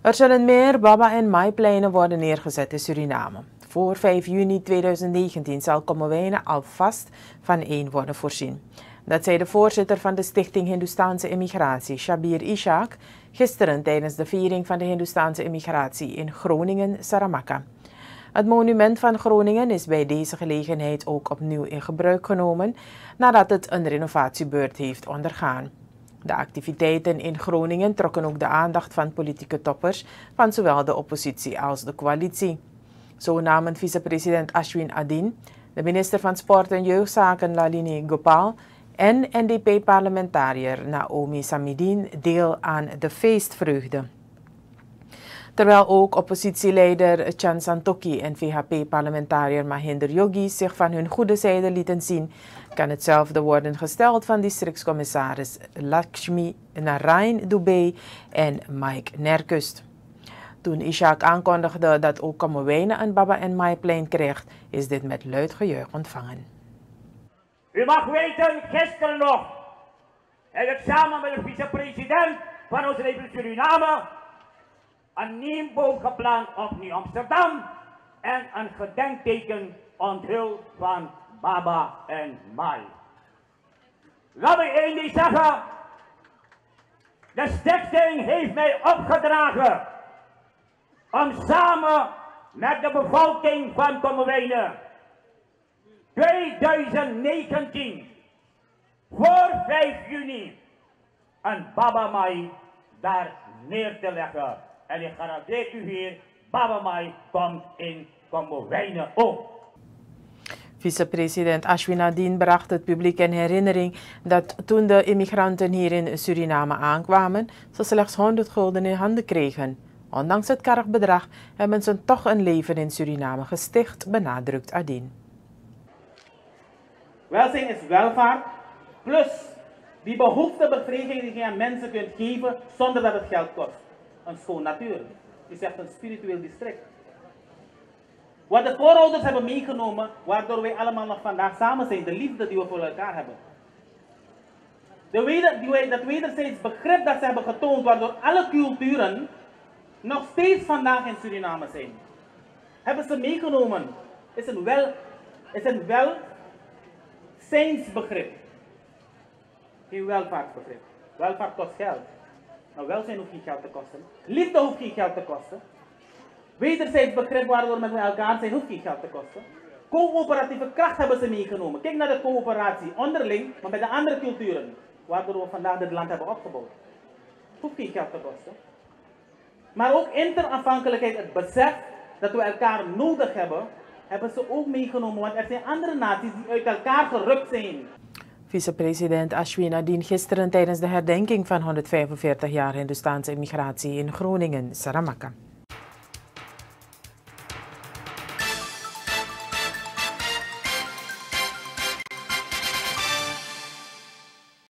Er zullen meer Baba- en Maipleinen worden neergezet in Suriname. Voor 5 juni 2019 zal Kommerwijnen alvast van één worden voorzien. Dat zei de voorzitter van de Stichting Hindoestaanse Immigratie, Shabir Ishak, gisteren tijdens de viering van de Hindoestaanse immigratie in Groningen, Saramaka. Het monument van Groningen is bij deze gelegenheid ook opnieuw in gebruik genomen nadat het een renovatiebeurt heeft ondergaan. De activiteiten in Groningen trokken ook de aandacht van politieke toppers van zowel de oppositie als de coalitie. Zo namen vicepresident Ashwin Adin, de minister van Sport en Jeugdzaken Lalini Gopal en NDP-parlementariër Naomi Samidin deel aan de feestvreugde. Terwijl ook oppositieleider Chan Santoki en VHP-parlementariër Mahinder Yogi zich van hun goede zijde lieten zien, kan hetzelfde worden gesteld van districtscommissaris Lakshmi Narain Dubey en Mike Nerkust. Toen Ishak aankondigde dat ook Kommerwijnen een Baba en Maiplein krijgt, is dit met luid gejuich ontvangen. U mag weten, gisteren nog heb ik samen met de vicepresident van onze Republiek Suriname een nieuwboom gepland op Nieuw Amsterdam en een gedenkteken onthuld van Baba en Mai. Laat me één ding zeggen. De stichting heeft mij opgedragen om samen met de bevolking van Kommerwijnen 2019 voor 5 juni een Baba Mai daar neer te leggen. En ik garandeer u hier, Baba Mai komt in Kommerwijnen ook. Vicepresident Ashwinadin bracht het publiek in herinnering dat toen de immigranten hier in Suriname aankwamen, ze slechts 100 gulden in handen kregen. Ondanks het karg bedrag hebben ze toch een leven in Suriname gesticht, benadrukt Adin. Welzijn is welvaart, plus die behoeftebevrediging die je aan mensen kunt geven zonder dat het geld kost. Een schoon natuur. Je zegt een spiritueel district. Wat de voorouders hebben meegenomen, waardoor wij allemaal nog vandaag samen zijn, de liefde die we voor elkaar hebben. De weder, die, dat wederzijds begrip dat ze hebben getoond, waardoor alle culturen nog steeds vandaag in Suriname zijn. Hebben ze meegenomen, is een wel, is een wel zijnsbegrip. Geen welvaartsbegrip. Welvaart kost geld. Maar welzijn hoeft geen geld te kosten. Liefde hoeft geen geld te kosten. Wederzijds begrip waardoor we met elkaar zijn hoeft geen geld te kosten. Coöperatieve kracht hebben ze meegenomen. Kijk naar de coöperatie onderling, maar bij de andere culturen. Waardoor we vandaag dit land hebben opgebouwd. Hoeft geen geld te kosten. Maar ook interafhankelijkheid, het besef dat we elkaar nodig hebben, hebben ze ook meegenomen. Want er zijn andere naties die uit elkaar gerukt zijn. Vicepresident Ashwin dien gisteren tijdens de herdenking van 145 jaar Hindustaanse immigratie in Groningen, Saramaka.